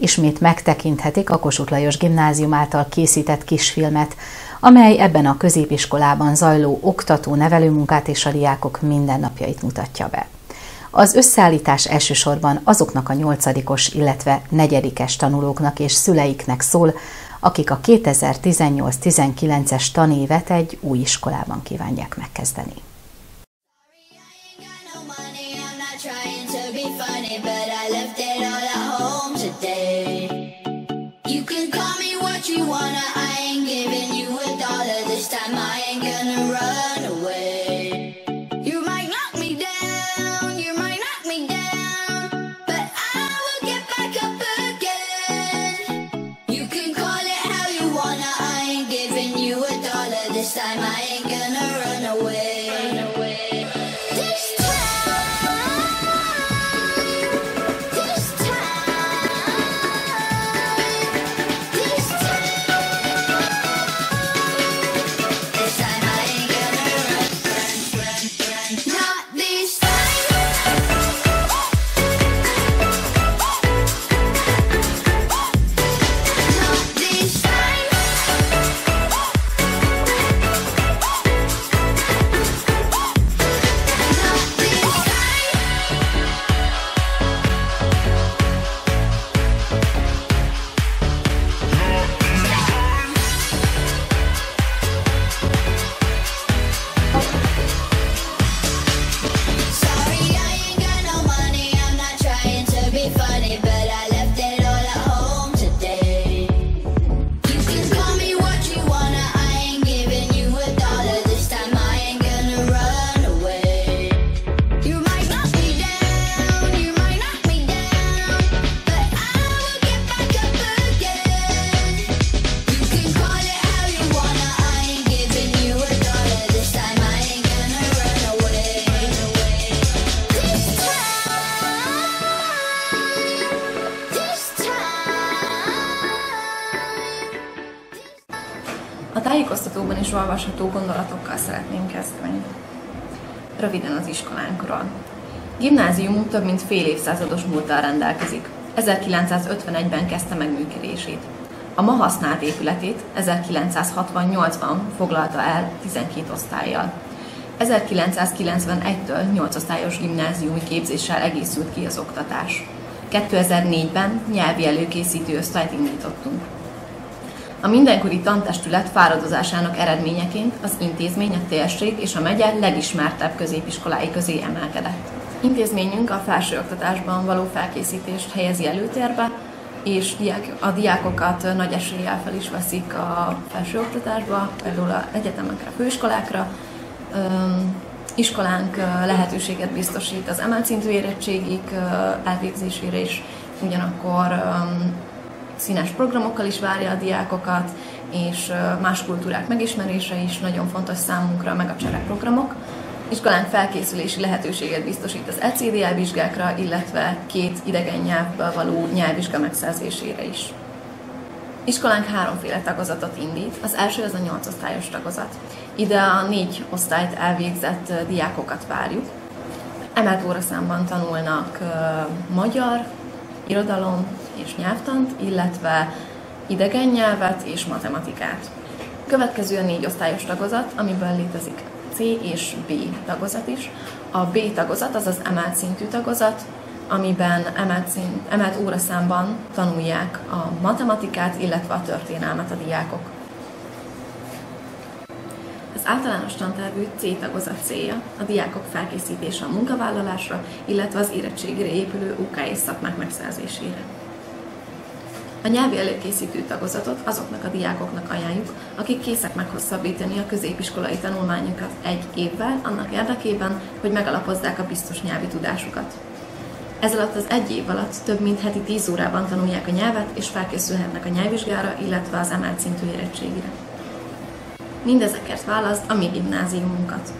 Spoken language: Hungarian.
ismét megtekinthetik a Kossuth Lajos Gimnázium által készített kisfilmet, amely ebben a középiskolában zajló oktató nevelőmunkát és a diákok mindennapjait mutatja be. Az összeállítás elsősorban azoknak a nyolcadikos, illetve negyedikes tanulóknak és szüleiknek szól, akik a 2018-19-es tanévet egy új iskolában kívánják megkezdeni. call me what you wanna. I tájékoztatóban is olvasható gondolatokkal szeretném kezdeni. Röviden az iskolánkról. Gimnáziumunk több mint fél évszázados múlttal rendelkezik. 1951-ben kezdte meg működését. A ma használt épületét 1968-ban foglalta el 12 osztályjal. 1991-től 8 osztályos gimnáziumi képzéssel egészült ki az oktatás. 2004-ben nyelvi előkészítő osztályt indítottunk. A mindenkori tantestület fáradozásának eredményeként az intézmény a térség és a megye legismertebb középiskolái közé emelkedett. Intézményünk a felsőoktatásban való felkészítést helyezi előtérbe, és a diákokat nagy eséllyel fel is veszik a felsőoktatásba, például a egyetemekre, főiskolákra. Iskolánk lehetőséget biztosít az emelt szintű érettségik elvégzésére is, ugyanakkor színes programokkal is várja a diákokat, és más kultúrák megismerése is nagyon fontos számunkra, meg a csereprogramok. Iskolánk felkészülési lehetőséget biztosít az ECDL vizsgákra, illetve két idegen nyelvből való nyelvvizsga megszerzésére is. Iskolánk háromféle tagozatot indít. Az első az a nyolc osztályos tagozat. Ide a négy osztályt elvégzett diákokat várjuk. Emelt óraszámban tanulnak magyar, irodalom, és nyelvtant, illetve idegen nyelvet és matematikát. Következő a négy osztályos tagozat, amiből létezik C és B tagozat is. A B tagozat az az emelt szintű tagozat, amiben emelt, szint, emelt óraszámban tanulják a matematikát, illetve a történelmet a diákok. Az általános tantervű C tagozat célja a diákok felkészítése a munkavállalásra, illetve az érettségére épülő UK és szakmák megszerzésére. A nyelvi előkészítő tagozatot azoknak a diákoknak ajánljuk, akik készek meghosszabbítani a középiskolai tanulmányokat egy évvel, annak érdekében, hogy megalapozzák a biztos nyelvi tudásukat. Ez alatt az egy év alatt több mint heti 10 órában tanulják a nyelvet, és felkészülhetnek a nyelvvizsgára, illetve az emelt szintű érettségire. Mindezeket választ a mi gimnáziumunkat.